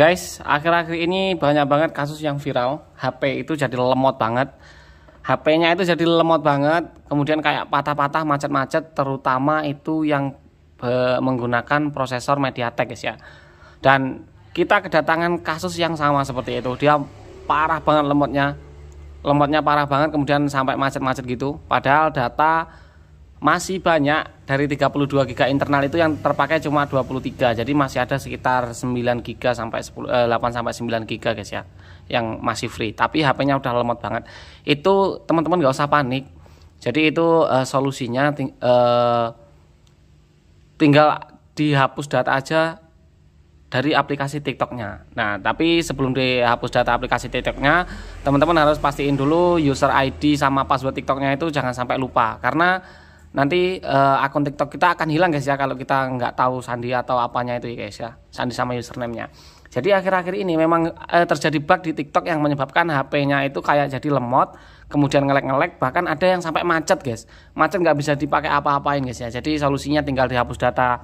Guys, akhir-akhir ini banyak banget kasus yang viral. HP itu jadi lemot banget. HP-nya itu jadi lemot banget. Kemudian kayak patah-patah, macet-macet. Terutama itu yang menggunakan prosesor MediaTek guys ya. Dan kita kedatangan kasus yang sama seperti itu. Dia parah banget lemotnya. Lemotnya parah banget kemudian sampai macet-macet gitu. Padahal data masih banyak dari 32 GB internal itu yang terpakai cuma 23 jadi masih ada sekitar 9 GB sampai 10 eh, 8 sampai 9 GB guys ya yang masih free. Tapi HP-nya udah lemot banget. Itu teman-teman nggak usah panik. Jadi itu eh, solusinya ting eh, tinggal dihapus data aja dari aplikasi TikToknya. Nah, tapi sebelum dihapus data aplikasi TikToknya, teman-teman harus pastiin dulu user ID sama password TikToknya itu jangan sampai lupa, karena nanti uh, akun TikTok kita akan hilang guys ya kalau kita nggak tahu sandi atau apanya itu ya guys ya sandi sama username-nya. Jadi akhir-akhir ini memang uh, terjadi bug di TikTok yang menyebabkan HP-nya itu kayak jadi lemot, kemudian ngelek-ngelek, bahkan ada yang sampai macet guys. Macet nggak bisa dipakai apa-apain guys ya. Jadi solusinya tinggal dihapus data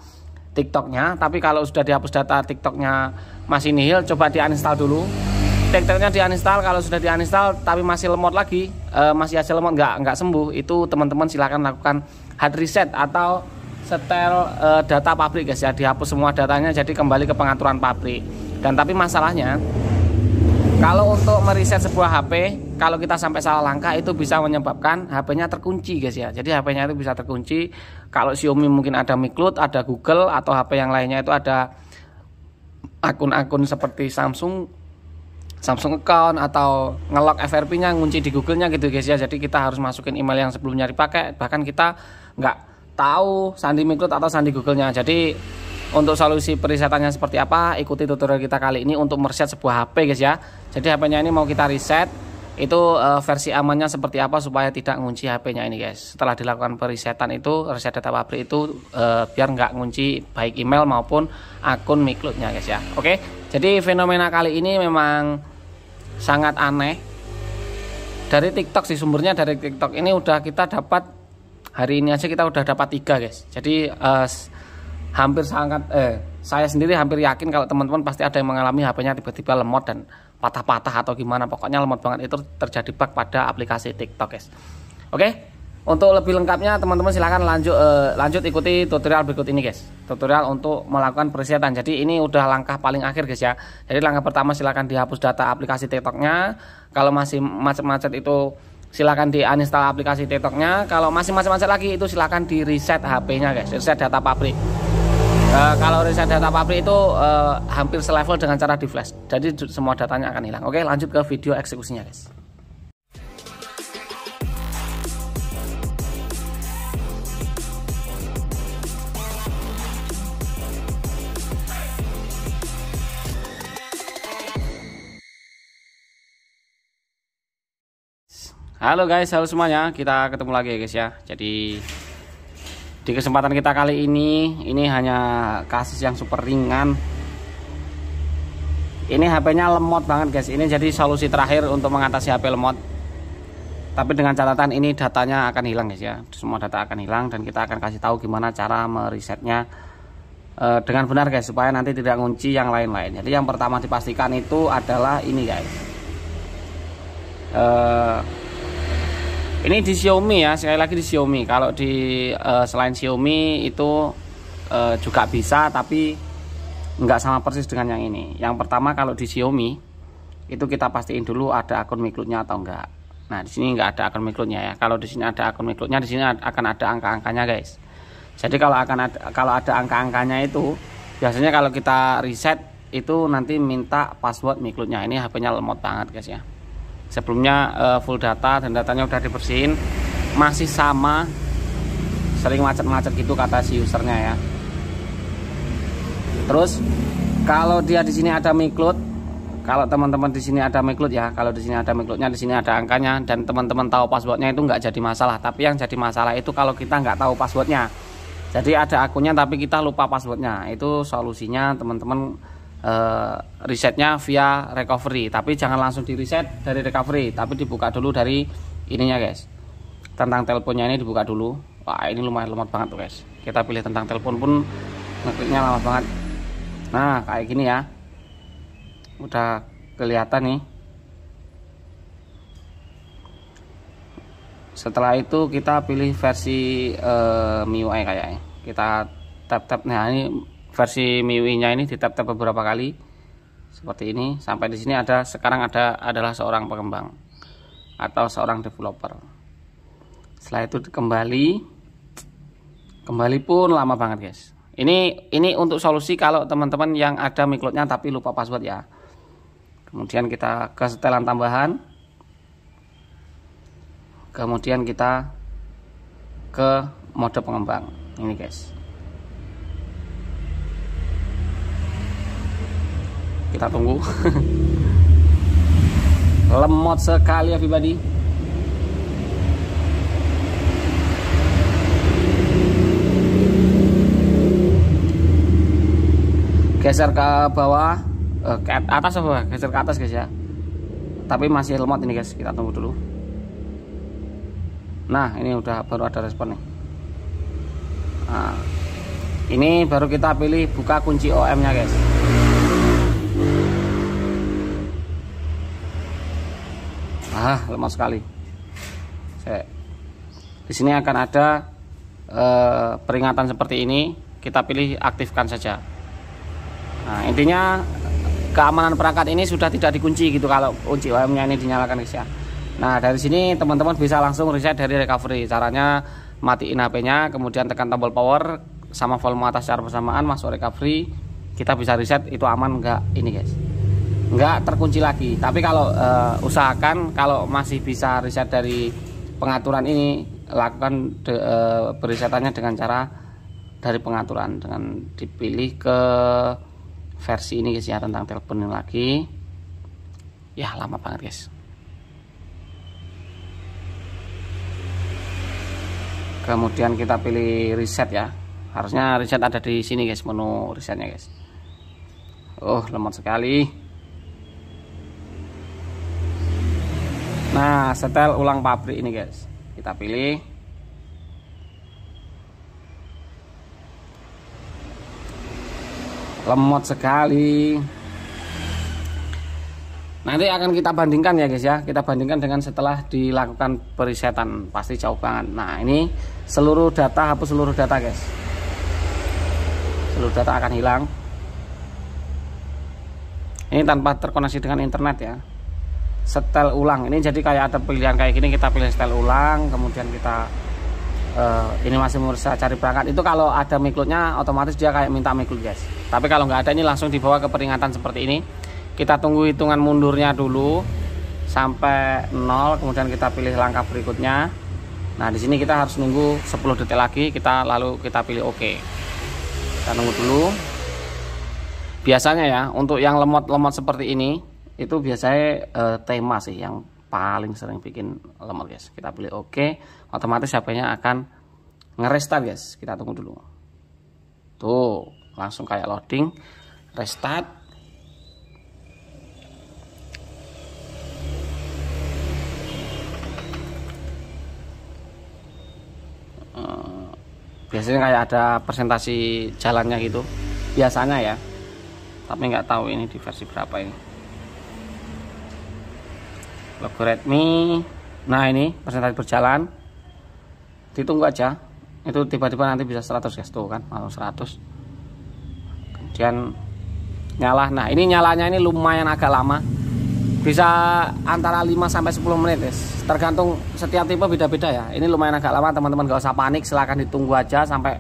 TikToknya. Tapi kalau sudah dihapus data TikToknya masih nihil, coba di-uninstall dulu. TikToknya di-uninstall kalau sudah di-uninstall tapi masih lemot lagi uh, masih aja lemot nggak nggak sembuh itu teman-teman silahkan lakukan hard reset atau setel uh, data pabrik guys ya dihapus semua datanya jadi kembali ke pengaturan pabrik. Dan tapi masalahnya kalau untuk mereset sebuah HP kalau kita sampai salah langkah itu bisa menyebabkan HP-nya terkunci guys ya. Jadi HP-nya itu bisa terkunci. Kalau Xiaomi mungkin ada Mi Cloud ada Google atau HP yang lainnya itu ada akun-akun seperti Samsung Samsung account atau ngelok FRP-nya ngunci di Google-nya gitu guys ya. Jadi kita harus masukin email yang sebelumnya dipakai. Bahkan kita nggak tahu sandi Microsoft atau sandi Google-nya. Jadi untuk solusi perisetannya seperti apa, ikuti tutorial kita kali ini untuk mereset sebuah HP guys ya. Jadi HP-nya ini mau kita reset itu uh, versi amannya seperti apa supaya tidak ngunci HP-nya ini guys. Setelah dilakukan perisetan itu reset data pabrik itu uh, biar nggak ngunci baik email maupun akun Micloud-nya guys ya. Oke. Jadi fenomena kali ini memang sangat aneh. Dari TikTok sih sumbernya dari TikTok. Ini udah kita dapat hari ini aja kita udah dapat tiga guys. Jadi uh, hampir sangat eh saya sendiri hampir yakin kalau teman-teman pasti ada yang mengalami HP-nya tiba-tiba lemot dan patah-patah atau gimana. Pokoknya lemot banget. Itu terjadi bug pada aplikasi TikTok guys. Oke untuk lebih lengkapnya teman-teman silahkan lanjut uh, lanjut ikuti tutorial berikut ini guys. Tutorial untuk melakukan persiapan. Jadi ini udah langkah paling akhir guys ya. Jadi langkah pertama silahkan dihapus data aplikasi TikToknya. Kalau masih macet-macet itu silahkan di uninstall aplikasi TikToknya. Kalau masih macet-macet lagi itu silahkan di reset HP-nya guys. Reset data pabrik. Uh, kalau reset data pabrik itu uh, hampir selevel dengan cara di flash. Jadi semua datanya akan hilang. Oke lanjut ke video eksekusinya guys. Halo guys, halo semuanya. Kita ketemu lagi ya guys ya. Jadi di kesempatan kita kali ini ini hanya kasus yang super ringan. Ini HP-nya lemot banget guys. Ini jadi solusi terakhir untuk mengatasi HP lemot. Tapi dengan catatan ini datanya akan hilang guys ya. Semua data akan hilang dan kita akan kasih tahu gimana cara meresetnya uh, dengan benar guys supaya nanti tidak ngunci yang lain-lain. Jadi yang pertama dipastikan itu adalah ini guys. Uh, ini di Xiaomi ya sekali lagi di Xiaomi. Kalau di uh, selain Xiaomi itu uh, juga bisa tapi nggak sama persis dengan yang ini. Yang pertama kalau di Xiaomi itu kita pastiin dulu ada akun miklutnya atau enggak nah di sini nggak ada akun miklutnya ya. Kalau di sini ada akun miklutnya di sini akan ada angka-angkanya guys. Jadi kalau akan ada kalau ada angka-angkanya itu biasanya kalau kita reset itu nanti minta password miklutnya ini HP-nya lemot banget guys ya sebelumnya uh, full data dan datanya udah dibersihin. Masih sama. Sering macet-macet gitu kata si usernya ya. Terus kalau dia di sini ada miklot kalau teman-teman di sini ada miklot ya kalau di sini ada miklotnya di sini ada angkanya dan teman-teman tahu passwordnya itu nggak jadi masalah. Tapi yang jadi masalah itu kalau kita nggak tahu passwordnya. Jadi ada akunnya tapi kita lupa passwordnya. Itu solusinya teman-teman uh, resetnya via recovery. Tapi jangan langsung di reset dari recovery tapi dibuka dulu dari ininya guys. Tentang teleponnya ini dibuka dulu. Wah ini lumayan lemot banget tuh guys. Kita pilih tentang telepon pun ngekliknya lama banget. Nah kayak gini ya. Udah kelihatan nih. Setelah itu kita pilih versi uh, MIUI kayaknya. Kita tap tap nah ini versi MIUI nya ini di tap tap beberapa kali seperti ini. Sampai di sini ada sekarang ada adalah seorang pengembang atau seorang developer. Setelah itu kembali kembali pun lama banget guys. Ini ini untuk solusi kalau teman-teman yang ada miklotnya tapi lupa password ya. Kemudian kita ke setelan tambahan. Kemudian kita ke mode pengembang. Ini guys kita tunggu. Lemot sekali ya pribadi geser ke bawah eh, ke atas apa? Geser ke atas guys ya. Tapi masih lemot ini guys. Kita tunggu dulu. Nah ini udah baru ada respon nih. Nah, ini baru kita pilih buka kunci OM nya guys ah lemot sekali di sini akan ada eh, peringatan seperti ini kita pilih aktifkan saja nah intinya keamanan perangkat ini sudah tidak dikunci gitu kalau kunci OM nya ini dinyalakan guys ya Nah dari sini teman-teman bisa langsung reset dari recovery. Caranya matiin HP-nya, kemudian tekan tombol power sama volume atas secara bersamaan masuk recovery. Kita bisa reset itu aman enggak ini guys. Enggak terkunci lagi. Tapi kalau uh, usahakan kalau masih bisa reset dari pengaturan ini lakukan de, uh, beresetannya dengan cara dari pengaturan dengan dipilih ke versi ini guys ya tentang telepon ini lagi. Ya lama banget guys. kemudian kita pilih reset ya harusnya reset ada di sini guys menu resetnya guys oh lemot sekali nah setel ulang pabrik ini guys kita pilih lemot sekali Nanti akan kita bandingkan ya guys ya. Kita bandingkan dengan setelah dilakukan perisetan pasti jauh banget. Nah, ini seluruh data hapus seluruh data guys. Seluruh data akan hilang. Ini tanpa terkoneksi dengan internet ya. Setel ulang. Ini jadi kayak ada pilihan kayak gini kita pilih setel ulang, kemudian kita uh, ini masih bisa cari perangkat. Itu kalau ada miklutnya otomatis dia kayak minta miklut guys. Tapi kalau nggak ada ini langsung dibawa ke peringatan seperti ini kita tunggu hitungan mundurnya dulu sampai 0 kemudian kita pilih langkah berikutnya nah di sini kita harus nunggu 10 detik lagi kita lalu kita pilih oke kita nunggu dulu biasanya ya untuk yang lemot-lemot seperti ini itu biasanya eh, tema sih yang paling sering bikin lemot guys. Kita pilih oke otomatis HP nya akan ngerestart guys. Kita tunggu dulu. Tuh langsung kayak loading restart. Biasanya kayak ada presentasi jalannya gitu. Biasanya ya tapi nggak tahu ini di versi berapa ini logo Redmi nah ini presentasi berjalan ditunggu aja itu tiba-tiba nanti bisa 100 guys tuh kan atau 100 kemudian nyala nah ini nyalanya ini lumayan agak lama bisa antara 5 sampai 10 menit guys. Tergantung setiap tipe beda-beda ya. Ini lumayan agak lama teman-teman gak usah panik, silahkan ditunggu aja sampai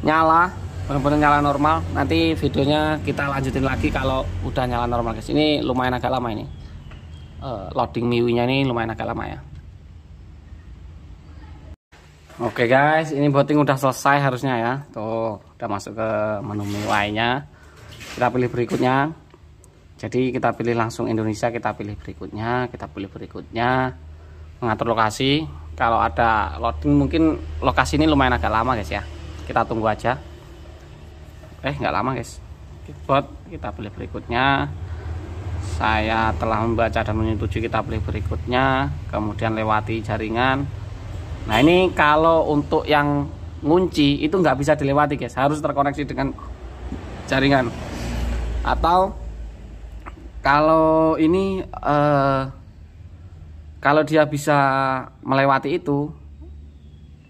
nyala benar-benar nyala normal. Nanti videonya kita lanjutin lagi kalau udah nyala normal guys. Ini lumayan agak lama ini. Uh, loading MIUI-nya ini lumayan agak lama ya. Oke guys, ini booting udah selesai harusnya ya. Tuh, udah masuk ke menu MIUI-nya. Kita pilih berikutnya. Jadi kita pilih langsung Indonesia kita pilih berikutnya kita pilih berikutnya. Mengatur lokasi. Kalau ada loading mungkin lokasi ini lumayan agak lama guys ya. Kita tunggu aja. Eh nggak lama guys. Bot kita pilih berikutnya saya telah membaca dan menyetujui kita pilih berikutnya kemudian lewati jaringan. Nah ini kalau untuk yang ngunci itu nggak bisa dilewati guys. Harus terkoneksi dengan jaringan. Atau kalau ini uh, kalau dia bisa melewati itu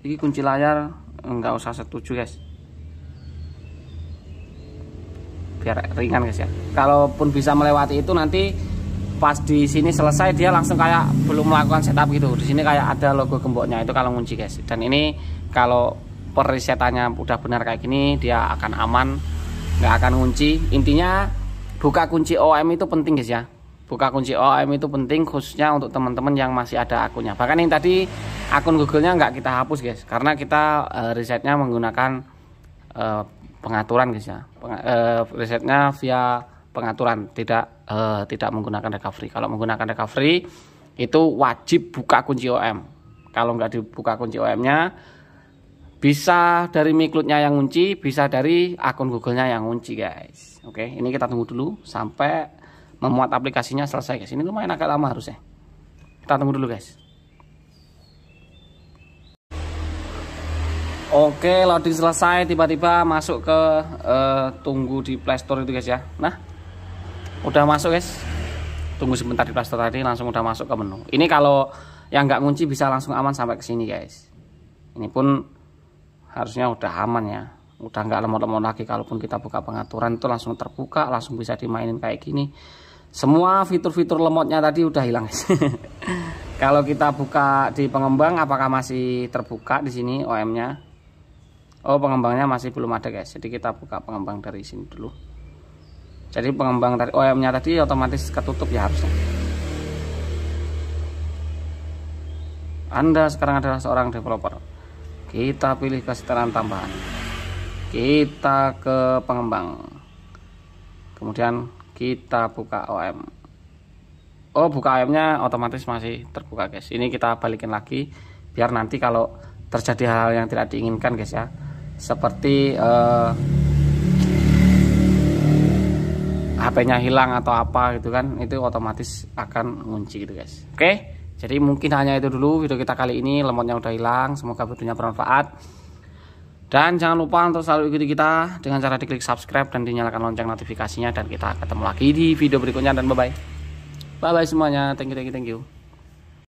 ini kunci layar nggak usah setuju guys biar ringan guys ya. Kalaupun bisa melewati itu nanti pas di sini selesai dia langsung kayak belum melakukan setup gitu. Di sini kayak ada logo gemboknya itu kalau kunci guys. Dan ini kalau perisetannya udah benar kayak gini dia akan aman nggak akan kunci intinya buka kunci OM itu penting guys ya. Buka kunci OM itu penting khususnya untuk teman-teman yang masih ada akunnya. Bahkan yang tadi akun Google-nya nggak kita hapus guys karena kita uh, risetnya menggunakan uh, pengaturan guys ya. Peng, uh, risetnya via pengaturan tidak uh, tidak menggunakan recovery. Kalau menggunakan recovery itu wajib buka kunci OM kalau nggak dibuka kunci OM nya bisa dari miklutnya yang kunci bisa dari akun Google-nya yang kunci guys. Oke ini kita tunggu dulu sampai memuat aplikasinya selesai guys. Ini lumayan agak lama harusnya. Kita tunggu dulu guys Oke, loading selesai, tiba-tiba masuk ke uh, tunggu di Playstore itu guys ya. Nah, udah masuk guys. Tunggu sebentar di plaster tadi langsung udah masuk ke menu. Ini kalau yang nggak kunci bisa langsung aman sampai ke sini guys. Ini pun harusnya udah aman ya. Udah nggak lemot-lemot lagi kalaupun kita buka pengaturan itu langsung terbuka langsung bisa dimainin kayak gini. Semua fitur-fitur lemotnya tadi udah hilang guys. Kalau kita buka di pengembang apakah masih terbuka di sini OM nya Oh pengembangnya masih belum ada guys. Jadi kita buka pengembang dari sini dulu. Jadi pengembang dari OEM nya tadi otomatis ketutup ya harusnya. Anda sekarang adalah seorang developer. Kita pilih kesetaraan tambahan. Kita ke pengembang. Kemudian kita buka OM Oh buka OM nya otomatis masih terbuka guys. Ini kita balikin lagi biar nanti kalau terjadi hal, -hal yang tidak diinginkan guys ya seperti uh, HP-nya hilang atau apa gitu kan itu otomatis akan ngunci gitu guys. Oke? Jadi mungkin hanya itu dulu video kita kali ini. Lemotnya udah hilang semoga videonya bermanfaat. Dan jangan lupa untuk selalu ikuti kita. Dengan cara diklik subscribe dan dinyalakan lonceng notifikasinya. Dan kita ketemu lagi di video berikutnya. Dan bye bye bye bye semuanya. Thank you thank you thank you